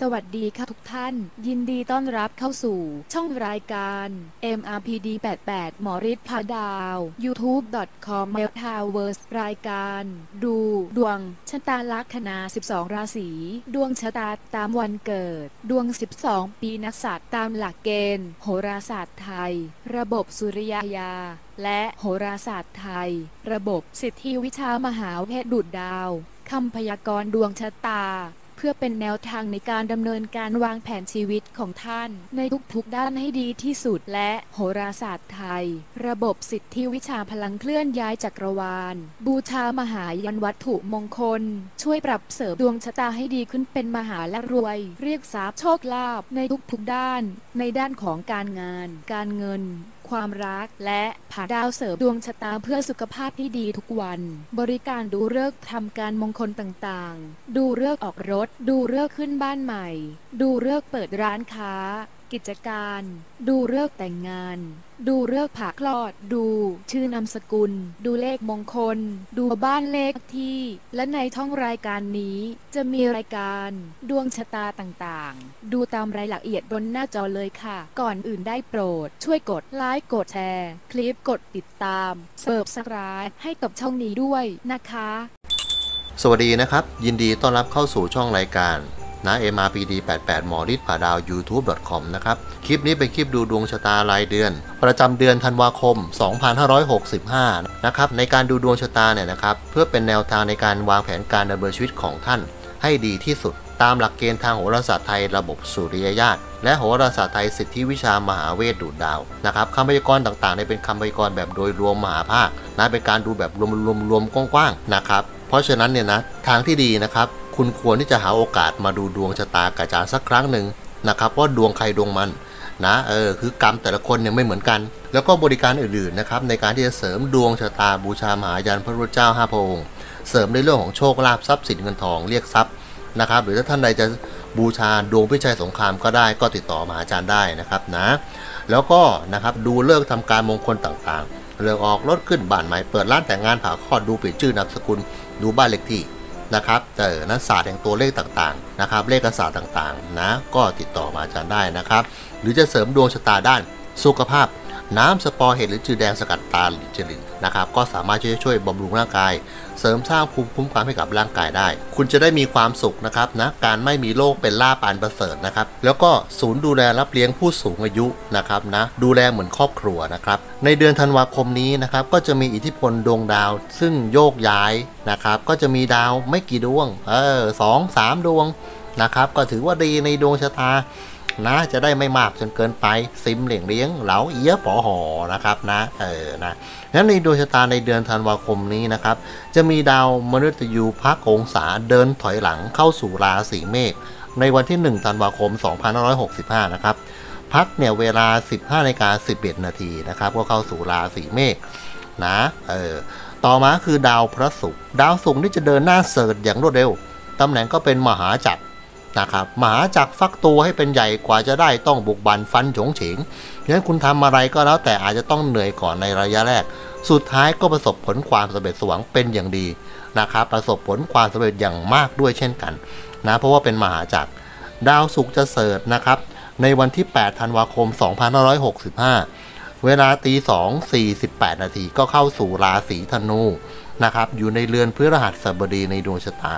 สวัสดีค่ะทุกท่าน ยินดีต้อนรับเข้าสู่ ช่องรายการ MRPD 88หมอริศพาดาว youtube.com m e l t a w e r s รายการ ดู ดวงชะตาลัคนา 12 ราศี ดวงชะตาตามวันเกิด ดวง 12 ปีนักษัตริย์ตามหลักเกณฑ์ โหราศาสตร์ไทย ระบบสุริยยาและโหราศาสตร์ไทย ระบบสิทธิวิชามหาเวทดูดดาวคำพยากรณ์ดวงชะตา พื่อเป็นแนวทางในการดำเนินการวางแผนชีวิตของท่าน ในทุกๆด้านให้ดีที่สุดและโหราศาสตร์ไทย ระบบสิทธิวิชาพลังเคลื่อนย้ายจักรวาล บูชามหายันวัตถุมงคล ช่วยปรับเสริมดวงชะตาให้ดีขึ้นเป็นมหาและรวย เรียกทรัพย์โชคลาภในทุกๆด้าน ในด้านของการงาน การเงิน ความรัก และผ่าดาวเสริมดวงชะตาเพื่อสุขภาพที่ดีทุกวัน บริการดูเลิกทำการมงคลต่างๆ ดูเลิกออกรถ ดูเลิกขึ้นบ้านใหม่ ดูเลิกเปิดร้านค้า กิจการ ดูเลิกแต่งงาน ดูเลิกผ่าคลอด ดู ชื่อนามสกุล ดูเลขมงคล ดูบ้านเลขที่ และในท่องรายการนี้ จะมีรายการ ดวงชะตาต่างๆ ดูตามรายละเอียดบนหน้าจอเลยค่ะ ก่อนอื่นได้โปรด ช่วยกดไลค์กดแชร์คลิปกดติดตามเสิร์ฟสกรายให้กับช่องนี้ด้วยนะคะ สวัสดีนะครับ ยินดีต้อนรับเข้าสู่ช่องรายการ นะ MRPD 88หมอริดผ่าดาว YouTube.com นะครับ คลิปนี้เป็นคลิปดูดวงชะตารายเดือน ประจำเดือนธันวาคม 2565 นะครับ ในการดูดวงชะตาเนี่ยนะครับ เพื่อเป็นแนวทางในการวางแผนการดำเนินชีวิตของท่าน ให้ดีที่สุด ตามหลักเกณฑ์ทางโหราศาสตร์ไทยระบบสุริยญาตและโหราศาสตร์ไทยสิทธิวิชามหาเวทดูดดาวนะครับคำพยากรณ์ต่างๆเนี่ยเป็นคำพยากรณ์แบบโดยรวมมหาภาคนะเป็นการดูแบบรวมๆๆกว้างๆนะครับ เพราะฉะนั้นเนี่ยนะทางที่ดีนะครับ คุณควรที่จะหาโอกาสมาดูดวงชะตากับอาจารย์สักครั้งหนึ่งนะครับว่าดวงใครดวงมันนะเออคือกรรมแต่ละคนเนี่ยไม่เหมือนกัน แล้วก็บริการอื่นๆนะครับในการที่จะเสริมดวงชะตาบูชามหายันพระพุทธเจ้าห้าพระองค์เสริมในเรื่องของโชคลาภทรัพย์สินเงินทองเรียกทรัพย์นะครับ หรือถ้าท่านใดจะบูชาดวงพิชัยสงครามก็ได้ก็ติดต่อมาหาอาจารย์ได้นะครับนะ แล้วก็นะครับดูเลิกทำการมงคลต่างๆเลิกออกรถขึ้นบ้านใหม่เปิดร้านแต่งงานผ่าคลอดดูเปลี่ยนชื่อนามสกุลดูบ้านเลขที่ นะครับแต่นักศาสตร์แห่งตัวเลขต่างๆนะครับ เลขศาสตร์ต่างๆนะก็ติดต่อมาอาจารย์ได้นะครับ หรือจะเสริมดวงชะตาด้านสุขภาพ น้ำสปอร์เห็ดหรือจืดแดงสกัดตาหรือจลินนะครับก็สามารถช่วยช่วยบำรุงร่างกาย เสริมสร้างภูมิคุ้มกันให้กับร่างกายได้ คุณจะได้มีความสุขนะครับนะการไม่มีโรคเป็นล่าปานประเสริฐนะครับแล้วก็ศูนย์ดูแลรับเลี้ยงผู้สูงอายุนะครับนะดูแลเหมือนครอบครัวนะครับในเดือนธันวาคมนี้นะครับก็จะมีอิทธิพลดวงดาว ซึ่งโยกย้ายนะครับก็จะมีดาวไม่กี่ดวงเออสองสามดวงนะครับก็ถือว่าดีในดวงชะตา นะจะได้ไม่มากจนเกินไปซิมเหลี่ยงเลี้ยงเหลาเอี้ยปอหอนะครับนะเออนะนั้นในดวงชะตาในเดือนธันวาคมนี้นะครับ จะมีดาวมฤตยูพักองศาเดินถอยหลังเข้าสู่ราศีเมษในวันที่ 1 ธันวาคม 2565 นะครับ พักเนี่ยเวลา 15นาฬิกา11 นาทีนะครับ ก็เข้าสู่ราศีเมษนะเออต่อมาคือดาวพระศุกร์ดาวศุกร์นี่จะเดินหน้าเสริร์อย่างรวดเร็ว ตำแหน่งก็เป็นมหาจักร นะครับหมาจักรฟักตัวให้เป็นใหญ่กว่าจะได้ต้องบุกบันฟันฉงเฉงฉะนั้นคุณทำอะไรก็แล้วแต่อาจจะต้องเหนื่อยก่อนในระยะแรก สุดท้ายก็ประสบผลความสำเร็จสวงเป็นอย่างดีนะครับประสบผลความสำเร็จอย่างมากด้วยเช่นกันนะเพราะว่าเป็นมหาจักรดาวศุกร์จะเสริฐนะครับในวันที่ 8 ธันวาคม 2565 เวลาตี2 48 นาทีก็เข้าสู่ราศีธนูนะครับอยู่ในเรือนพฤหัสบดีในดวงชะตา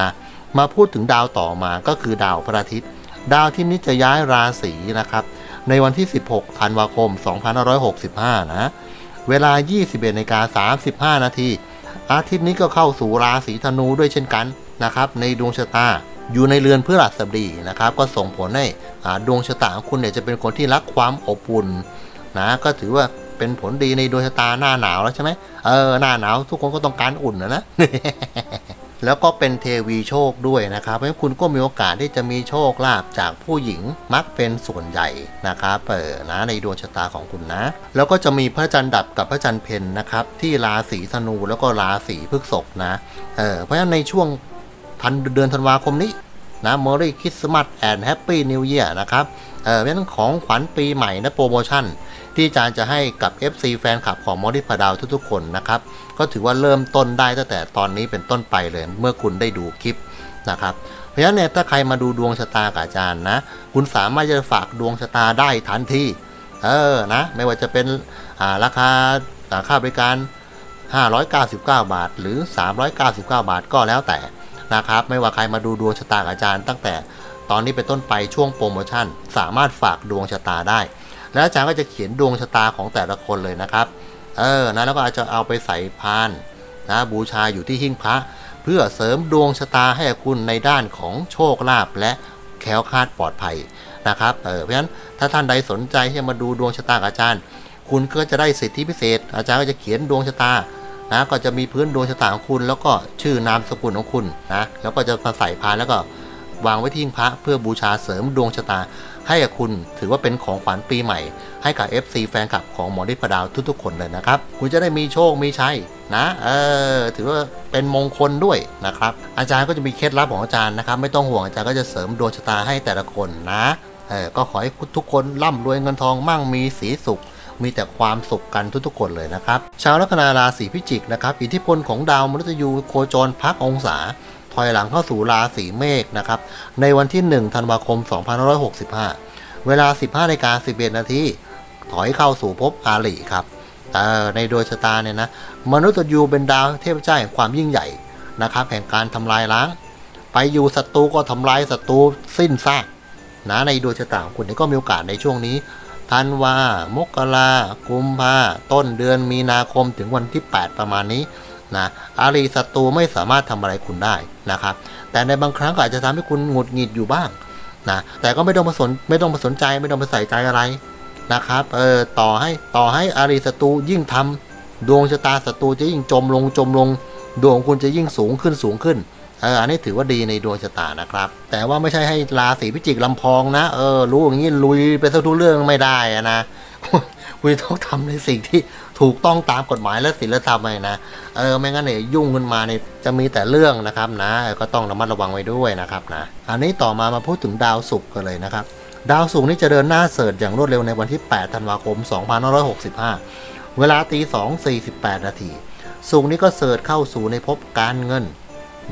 นะ มาพูดถึงดาวต่อมาก็คือดาวพระอาทิตย์ ดาวที่นี้จะย้ายราศีนะครับ ในวันที่ 16 ธันวาคม 2565 นะ เวลา 21นาฬิกา35 นาที อาทิตย์นี้ก็เข้าสู่ราศีธนูด้วยเช่นกันนะครับ ในดวงชะตาอยู่ในเรือนพฤหัสบดีนะครับ ก็ส่งผลให้ดวงชะตาของคุณเนี่ยจะเป็นคนที่รักความอบอุ่นนะก็ถือว่าเป็นผลดีในดวงชะตาหน้าหนาวแล้วใช่ไหมเออหน้าหนาวทุกคนก็ต้องการอุ่นนะนะ แล้วก็เป็นเทวีโชคด้วยนะครับ เพราะฉะนั้นคุณก็มีโอกาสที่จะมีโชคลาภจากผู้หญิงมักเป็นส่วนใหญ่นะครับเออนะในดวงชะตาของคุณนะ แล้วก็จะมีพระจันทร์ดับกับพระจันทร์เพ็ญนะครับ ที่ราศีธนูแล้วก็ราศีพฤษภนะเออเพราะฉะนั้นในช่วงทั้งเดือนธันวาคมนี้นะ Merry Christmas and Happy New Year นะครับเออเพราะฉะนั้นของขวัญปีใหม่นะโปรโมชั่น ที่อาจารย์จะให้กับ FC แฟนคลับของหมอฤทธิ์ผ่าดาวทุกๆคนนะครับ ก็ถือว่าเริ่มต้นได้ตั้งแต่ตอนนี้เป็นต้นไปเลย เมื่อคุณได้ดูคลิปนะครับเพราะฉะนั้นเนี่ยถ้าใครมาดูดวงชะตากับอาจารย์นะ คุณสามารถจะฝากดวงชะตาได้ทันทีเออนะไม่ว่าจะเป็นอ่าราคาอ่าค่าบริการ 599 บาท หรือ 399 บาทก็แล้วแต่นะครับ ไม่ว่าใครมาดูดวงชะตากับอาจารย์ ตั้งแต่ตอนนี้เป็นต้นไปช่วงโปรโมชั่น สามารถฝากดวงชะตาได้ แล้วอาจารย์ก็จะเขียนดวงชะตาของแต่ละคนเลยนะครับ เออนะแล้วก็อาจจะเอาไปใส่พานนะบูชาอยู่ที่หิ้งพระ เพื่อเสริมดวงชะตาให้คุณในด้านของโชคลาภและแคล้วคลาดปลอดภัยนะครับเออเพราะฉะนั้นถ้าท่านใดสนใจที่จะมาดูดวงชะตาอาจารย์ คุณก็จะได้สิทธิพิเศษ อาจารย์ก็จะเขียนดวงชะตานะก็จะมีพื้นดวงชะตาของคุณ แล้วก็ชื่อนามสกุลของคุณนะแล้วก็จะมาใส่พานแล้วก็วางไว้ที่หิ้งพระเพื่อบูชาเสริมดวงชะตา ให้กับคุณถือว่าเป็นของขวัญปีใหม่ ให้กับ FC แฟนคลับของหมอฤทธิ์พระดาวทุกๆคนเลยนะครับ คุณจะได้มีโชคมีชัยนะ เออ ถือว่าเป็นมงคลด้วยนะครับ อาจารย์ก็จะมีเคล็ดลับของอาจารย์นะครับ ไม่ต้องห่วงอาจารย์ก็จะเสริมดวงชะตาให้แต่ละคนนะเออก็ขอให้ทุกคนร่ำรวยเงินทองมั่งมีสีสุขมีแต่ความสุขกันทุกๆคนเลยนะครับ ชาวลัคนาราศีพิจิกนะครับ อิทธิพลของดาวมฤตยูโคจรพักองศา ถอยหลังเข้าสู่ราศีเมษนะครับ ในวันที่ 1 ธันวาคม 2565 เวลา 15นาฬิกา11 นาทีถอยเข้าสู่ภพอาลีครับแต่ในดวงชะตาเนี่ยนะ มนุษย์ยูเป็นดาวเทพเจ้าแห่งความยิ่งใหญ่นะครับแห่งการทำลายล้าง ไปอยู่ศัตรูก็ทำลายศัตรูสิ้นซากนะในดวงชะตาของคุณนี่ก็มีโอกาสในช่วงนี้ธันวามกรากุมภาต้นเดือนมีนาคมถึงวันที่ 8 ประมาณนี้ นะอารีศัตรูไม่สามารถทำอะไรคุณได้นะครับ แต่ในบางครั้งก็อาจจะทำให้คุณหงุดหงิดอยู่บ้างนะแต่ก็ไม่ต้องมาสนไม่ต้องมาสนใจไม่ต้องมาใส่ใจอะไรนะครับเออต่อให้ต่อให้อารีศัตรูยิ่งทำดวงชะตาศัตรูจะยิ่งจมลงจมลง ดวงคุณจะยิ่งสูงขึ้นสูงขึ้นเอออันนี้ถือว่าดีในดวงชะตานะครับ แต่ว่าไม่ใช่ให้ราศีพิจิกลำพองนะ เออ รู้อย่างนี้ลุยไปซะทุกเรื่องไม่ได้อะนะ คุณต้องทำในสิ่งที่ ถูกต้องตามกฎหมายและศีลธรรมเลยนะเออไม่งั้นเนี่ยยุ่งขึ้นมาเนี่ยจะมีแต่เรื่องนะครับนะก็ต้องระมัดระวังไว้ด้วยนะครับนะอันนี้ต่อมามาพูดถึงดาวศุกร์กันเลยนะครับ ดาวศุกร์นี่จะเดินหน้าเสิร์ชอย่างรวดเร็วในวันที่ 8 ธันวาคม 2565 เวลาตี2 48 นาทีศุกร์นี้ก็เสิร์ชเข้าสู่ในภพการเงิน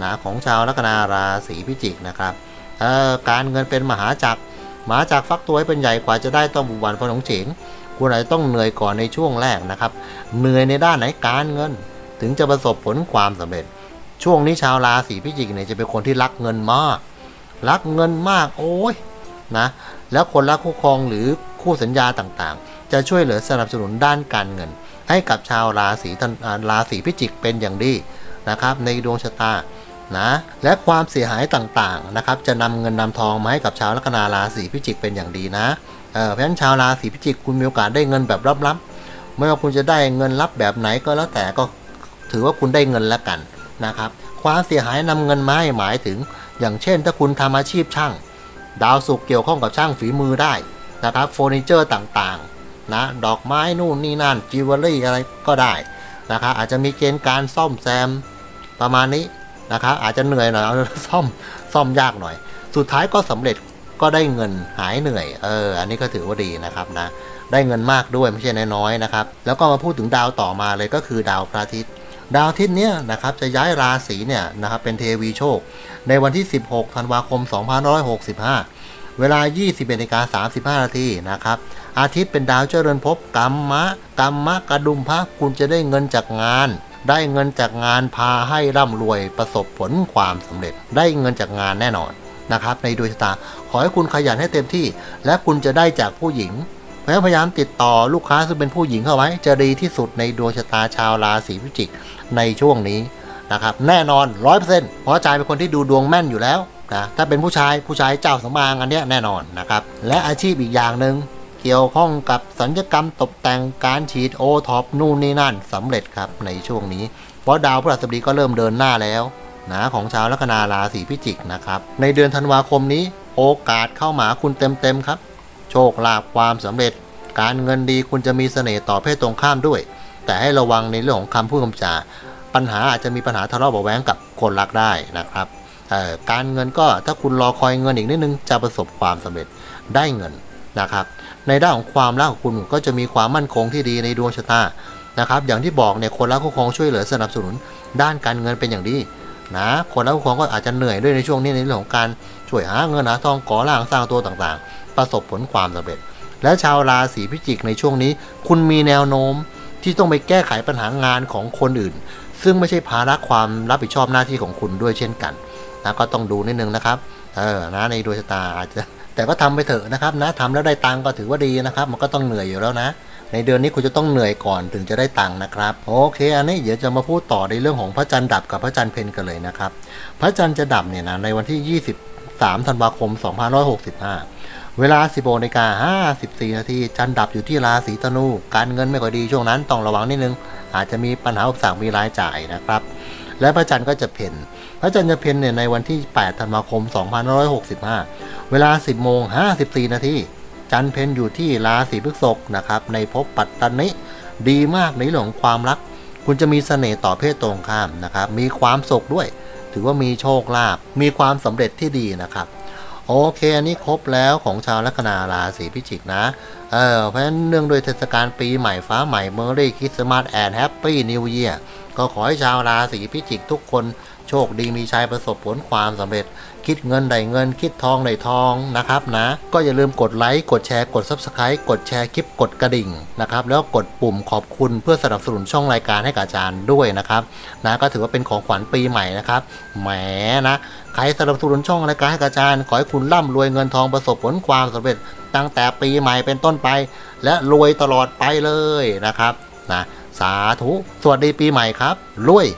นะของชาวลัคนาราศีพิจิกนะครับเออการเงินเป็นมหาจักรมหาจักรฟักตัวให้เป็นใหญ่กว่าจะได้ต้องบุบันพนงเฉง คุณอาจจะต้องเหนื่อยก่อนในช่วงแรกนะครับ เหนื่อยในด้านไหนการเงิน ถึงจะประสบผลความสำเร็จ ช่วงนี้ชาวราศีพิจิกเนี่ยจะเป็นคนที่รักเงินมาก รักเงินมากโอ้ยนะ แล้วคนรักคู่ครองหรือคู่สัญญาต่างๆ จะช่วยเหลือสนับสนุนด้านการเงิน ให้กับชาวราศีธันอ่าราศีพิจิกเป็นอย่างดีนะครับ ในดวงชะตานะและความเสียหายต่างๆนะครับจะนำเงินนำทองมาให้กับชาวลัคนาราศีพิจิกเป็นอย่างดีนะ เพราะฉะนั้นชาวราศีพิจิกคุณมีโอกาสได้เงินแบบลับๆไม่ว่าคุณจะได้เงินลับแบบไหนก็แล้วแต่ก็ถือว่าคุณได้เงินแล้วกันนะครับความเสียหายนำเงินมาให้หมายถึง อย่างเช่น ถ้าคุณทำอาชีพช่าง ดาวศุกร์เกี่ยวข้องกับช่างฝีมือได้นะครับเฟอร์นิเจอร์ต่างๆนะดอกไม้นู่นนี่นั่นจิวเวลรี่อะไรก็ได้นะครับอาจจะมีเกณฑ์การซ่อมแซมประมาณนี้นะครับอาจจะเหนื่อยหน่อยเอาซ่อมซ่อมยากหน่อย สุดท้ายก็สำเร็จ ก็ได้เงินหายเหนื่อย เออ อันนี้ก็ถือว่าดีนะครับนะ ได้เงินมากด้วยไม่ใช่น้อยๆนะครับ แล้วก็มาพูดถึงดาวต่อมาเลยก็คือดาวพระอาทิตย์ ดาวอาทิตย์เนี้ยนะครับจะย้ายราศีเนี่ยนะครับเป็นเทวีโชค ในวันที่ 16 ธันวาคม 2565 เวลา 21นาฬิกา35 นาทีนะครับ อาทิตย์เป็นดาวเจริญภพกรรมะกรรมะกระดุมพระคุณจะได้เงินจากงานได้เงินจากงานพาให้ร่ำรวยประสบผลความสำเร็จ ได้เงินจากงานแน่นอน นะครับในดวงชะตา ขอให้คุณขยันให้เต็มที่ และคุณจะได้จากผู้หญิงพยายามติดต่อลูกค้าซึ่งเป็นผู้หญิงเข้าไว้ จะดีที่สุดในดวงชะตาชาวราศีพิจิกในช่วงนี้นะครับแน่นอนร้อยเปอร์เซ็นต์เพราะอาจายเป็นคนที่ดูดวงแม่นอยู่แล้วนะถ้าเป็นผู้ชายผู้ชายเจ้าสำอางอันเนี้ยแน่นอนนะครับและอาชีพอีกอย่างหนึ่งเกี่ยวข้องกับสัญญกรรมตกแต่งการฉีดโอท็อปนู่นนี่นั่นสำเร็จครับในช่วงนี้ เพราะดาวพฤหัสบดีก็เริ่มเดินหน้าแล้ว นะของชาวลัคนาราศีพิจิกนะครับ ในเดือนธันวาคมนี้ โอกาสเข้ามาคุณเต็มๆครับ โชคลาภความสำเร็จ การเงินดีคุณจะมีเสน่ห์ต่อเพศตรงข้ามด้วย แต่ให้ระวังในเรื่องของคำพูดคำจา ปัญหาอาจจะมีปัญหาทะเลาะเบาะแว้งกับคนรักได้นะครับการเงินก็ถ้าคุณรอคอยเงินอีกนิดนึงจะประสบความสำเร็จได้เงินนะครับ ในด้านของความรักของคุณก็จะมีความมั่นคงที่ดีในดวงชะตานะครับ อย่างที่บอกเนี่ยคนรักคู่ครองช่วยเหลือสนับสนุน ด้านการเงินเป็นอย่างดี นะ คนรับคนก็อาจจะเหนื่อยด้วยในช่วงนี้ในเรื่องของการช่วยหาเงินหาทองก่อร่างสร้างตัวต่างๆ ประสบผลความสำเร็จ และชาวราศีพิจิกในช่วงนี้ คุณมีแนวโน้มที่ต้องไปแก้ไขปัญหางานของคนอื่น ซึ่งไม่ใช่ภาระความรับผิดชอบหน้าที่ของคุณด้วยเช่นกันนะก็ต้องดูนิดนึงนะครับ เออนะในดวงชะตาอาจจะแต่ก็ทำไปเถอะนะครับนะทำแล้วได้ตังก็ถือว่าดีนะครับ มันก็ต้องเหนื่อยอยู่แล้วนะ ในเดือนนี้คุณจะต้องเหนื่อยก่อนถึงจะได้ตังค์นะครับ โอเค อันนี้เดี๋ยวจะมาพูดต่อในเรื่องของพระจันทร์ดับกับพระจันทร์เพนกันเลยนะครับ พระจันทร์จะดับเนี่ยนะในวันที่ 23ธันวาคม 2565 เวลา16นาฬิกา54นาทีจันทร์ดับอยู่ที่ราศีธนู การเงินไม่ค่อยดีช่วงนั้นต้องระวังนิดนึง อาจจะมีปัญหาอุปสรรคมีรายจ่ายนะครับและพระจันทร์ก็จะเพ่น พระจันทร์จะเพ็ญเนี่ยในวันที่ 8 ธันวาคม 2565 เวลา 10โมง54 นาที จันเพ็ญอยู่ที่ราศีพฤษภนะครับในภพปัตตนิดีมากในเรื่องของความรัก คุณจะมีเสน่ห์ต่อเพศตรงข้ามนะครับ มีความสุขด้วย ถือว่ามีโชคลาภมีความสำเร็จที่ดีนะครับ โอเคอันนี้ครบแล้วของชาวลัคนาราศีพิจิกนะเออเพราะฉะนั้นเนื่องด้วยเทศกาลปีใหม่ฟ้าใหม่ Merry Christmas and Happy New Year ก็ขอให้ชาวราศีพิจิกทุกคน โชคดีมีชัยประสบผลความสำเร็จ คิดเงินได้เงิน คิดทองได้ทองนะครับนะ ก็อย่าลืมกดไลค์กดแชร์กด Subscribe กดแชร์คลิปกดกระดิ่งนะครับแล้วกดปุ่มขอบคุณเพื่อสนับสนุนช่องรายการให้กับอาจารย์ด้วยนะครับนะก็ถือว่าเป็นของขวัญปีใหม่นะครับแหมนะใครสนับสนุนช่องรายการให้กับอาจารย์ขอให้คุณร่ำรวยเงินทองประสบผลความสำเร็จตั้งแต่ปีใหม่เป็นต้นไป และรวยตลอดไปเลยนะครับนะสาธุ สวัสดีปีใหม่ครับรวย